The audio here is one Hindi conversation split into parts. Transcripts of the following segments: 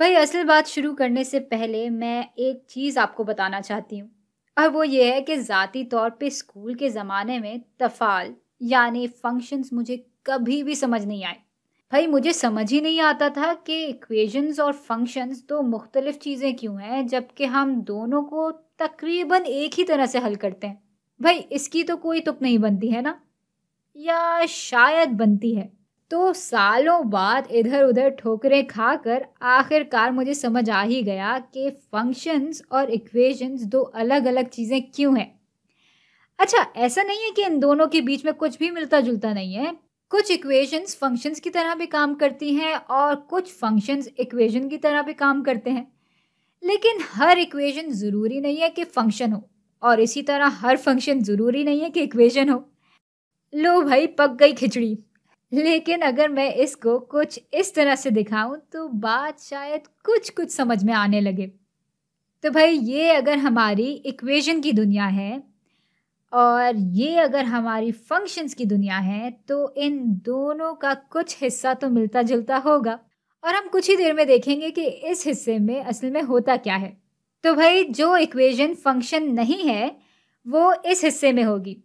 भाई, असल बात शुरू करने से पहले मैं एक चीज़ आपको बताना चाहती हूँ। और वो ये है कि ज़ाती तौर पे स्कूल के ज़माने में तफ़ाल, यानी फ़ंक्शंस मुझे कभी भी समझ नहीं आए। भाई, मुझे समझ ही नहीं आता था कि इक्वेशंस और फ़ंक्शंस दो मुख्तलिफ़ चीज़ें क्यों हैं, जबकि हम दोनों को तकरीबन एक ही तरह से हल करते हैं। भाई, इसकी तो कोई तुक नहीं बनती, है ना? या शायद बनती है। तो सालों बाद इधर उधर ठोकरें खाकर आखिरकार मुझे समझ आ ही गया कि फ़ंक्शंस और इक्वेशंस दो अलग अलग चीज़ें क्यों हैं। अच्छा ऐसा नहीं है कि इन दोनों के बीच में कुछ भी मिलता जुलता नहीं है। कुछ इक्वेशंस फ़ंक्शंस की तरह भी काम करती हैं और कुछ फ़ंक्शंस इक्वेशन की तरह भी काम करते हैं। लेकिन हर इक्वेशन ज़रूरी नहीं है कि फ़ंक्शन हो और इसी तरह हर फ़ंक्शन ज़रूरी नहीं है कि इक्वेशन हो। लो भाई, पक गई खिचड़ी। लेकिन अगर मैं इसको कुछ इस तरह से दिखाऊँ तो बात शायद कुछ कुछ समझ में आने लगे। तो भाई, ये अगर हमारी इक्वेशन की दुनिया है और ये अगर हमारी फ़ंक्शंस की दुनिया है तो इन दोनों का कुछ हिस्सा तो मिलता जुलता होगा। और हम कुछ ही देर में देखेंगे कि इस हिस्से में असल में होता क्या है। तो भाई, जो इक्वेशन फ़ंक्शन नहीं है, वो इस हिस्से में होगी।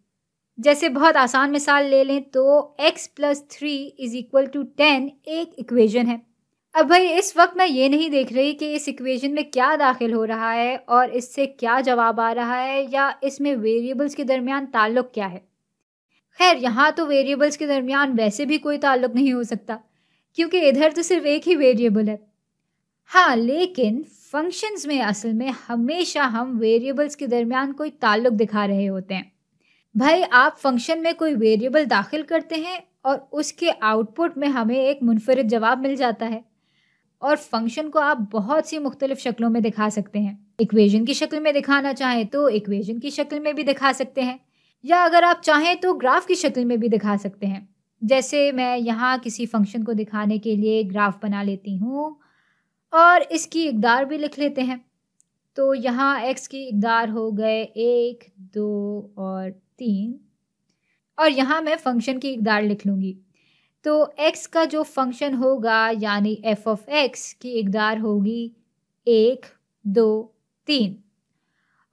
जैसे बहुत आसान मिसाल ले लें तो x plus three is equal to ten एक इक्वेशन है। अब भाई, इस वक्त मैं ये नहीं देख रही कि इस इक्वेशन में क्या दाखिल हो रहा है और इससे क्या जवाब आ रहा है या इसमें वेरिएबल्स के दरमियान ताल्लुक क्या है। खैर, यहाँ तो वेरिएबल्स के दरमियान वैसे भी कोई ताल्लुक नहीं हो सकता, क्योंकि इधर तो सिर्फ़ एक ही वेरिएबल है। हाँ लेकिन फ़ंक्शंस में असल में हमेशा हम वेरिएबल्स के दरमियान कोई ताल्लुक दिखा रहे होते हैं। भाई, आप फ़ंक्शन में कोई वेरिएबल दाखिल करते हैं और उसके आउटपुट में हमें एक मुनफरद जवाब मिल जाता है। और फ़ंक्शन को आप बहुत सी मुख्तलिफ़ शक्लों में दिखा सकते हैं। इक्वेशन की शक्ल में दिखाना चाहें तो इक्वेशन की शक्ल में भी दिखा सकते हैं। या अगर आप चाहें तो ग्राफ की शक्ल में भी दिखा सकते हैं। जैसे मैं यहाँ किसी फ़ंक्शन को दिखाने के लिए ग्राफ बना लेती हूँ और इसकी इकदार भी लिख लेते हैं। तो यहाँ एक्स की इकदार हो गए एक, दो और तीन, और यहाँ मैं फ़ंक्शन की इकदार लिख लूँगी। तो x का जो फ़ंक्शन होगा, यानी f ऑफ़ x की इकदार होगी एक, दो, तीन।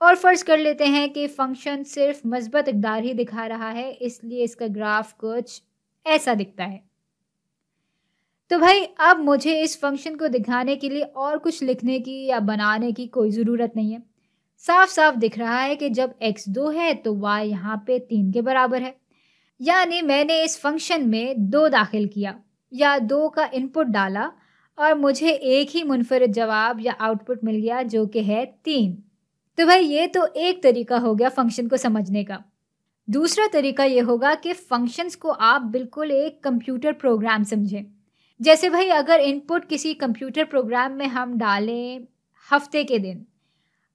और फ़र्ज़ कर लेते हैं कि फ़ंक्शन सिर्फ़ मस्बत इकदार ही दिखा रहा है, इसलिए इसका ग्राफ कुछ ऐसा दिखता है। तो भाई, अब मुझे इस फ़ंक्शन को दिखाने के लिए और कुछ लिखने की या बनाने की कोई ज़रूरत नहीं है। साफ़ साफ़ दिख रहा है कि जब x दो है तो y यहाँ पे तीन के बराबर है। यानी मैंने इस फ़ंक्शन में दो दाखिल किया, या दो का इनपुट डाला, और मुझे एक ही मुनफरद जवाब या आउटपुट मिल गया जो कि है तीन। तो भाई, ये तो एक तरीका हो गया फ़ंक्शन को समझने का। दूसरा तरीका ये होगा कि फ़ंक्शंस को आप बिल्कुल एक कंप्यूटर प्रोग्राम समझें। जैसे भाई, अगर इनपुट किसी कंप्यूटर प्रोग्राम में हम डालें हफ़्ते के दिन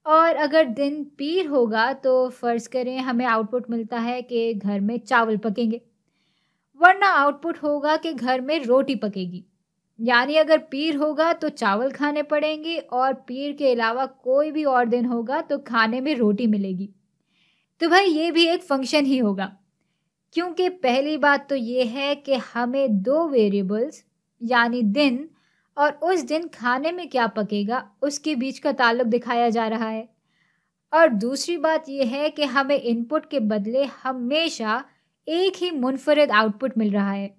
और अगर दिन पीर होगा तो फ़र्ज़ करें हमें आउटपुट मिलता है कि घर में चावल पकेंगे। वरना आउटपुट होगा कि घर में रोटी पकेगी। यानी अगर पीर होगा तो चावल खाने पड़ेंगे और पीर के अलावा कोई भी और दिन होगा तो खाने में रोटी मिलेगी। तो भाई ये भी एक फ़ंक्शन ही होगा। क्योंकि पहली बात तो ये है कि हमें दो वेरिएबल्स यानी दिन और उस दिन खाने में क्या पकेगा, उसके बीच का ताल्लुक दिखाया जा रहा है। और दूसरी बात यह है कि हमें इनपुट के बदले हमेशा एक ही मुनफरद आउटपुट मिल रहा है।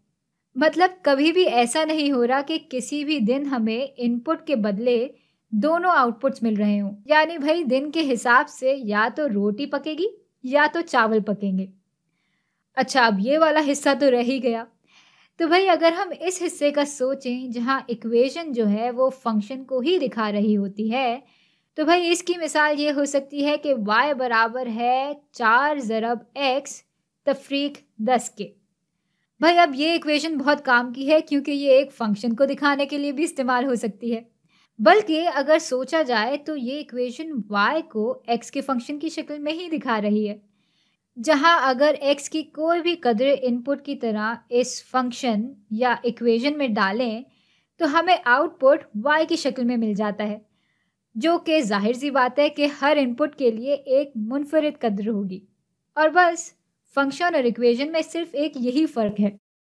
मतलब कभी भी ऐसा नहीं हो रहा कि किसी भी दिन हमें इनपुट के बदले दोनों आउटपुट्स मिल रहे हों। यानी भाई दिन के हिसाब से या तो रोटी पकेगी या तो चावल पकेंगे। अच्छा अब ये वाला हिस्सा तो रह ही गया। तो भाई, अगर हम इस हिस्से का सोचें, जहाँ इक्वेशन जो है, वो फ़ंक्शन को ही दिखा रही होती है तो भाई, इसकी मिसाल ये हो सकती है कि y बराबर है चार ज़रब x तफरीक दस के। भाई, अब ये इक्वेशन बहुत काम की है, क्योंकि ये एक फ़ंक्शन को दिखाने के लिए भी इस्तेमाल हो सकती है। बल्कि, अगर सोचा जाए तो ये इक्वेशन y को x के फ़ंक्शन की शक्ल में ही दिखा रही है। जहाँ अगर x की कोई भी कदर इनपुट की तरह इस फ़ंक्शन या इक्वेशन में डालें तो हमें आउटपुट y की शक्ल में मिल जाता है, जो कि ज़ाहिर सी बात है कि हर इनपुट के लिए एक मुनफरद कदर होगी। और बस फ़ंक्शन और इक्वेशन में सिर्फ़ एक यही फ़र्क है।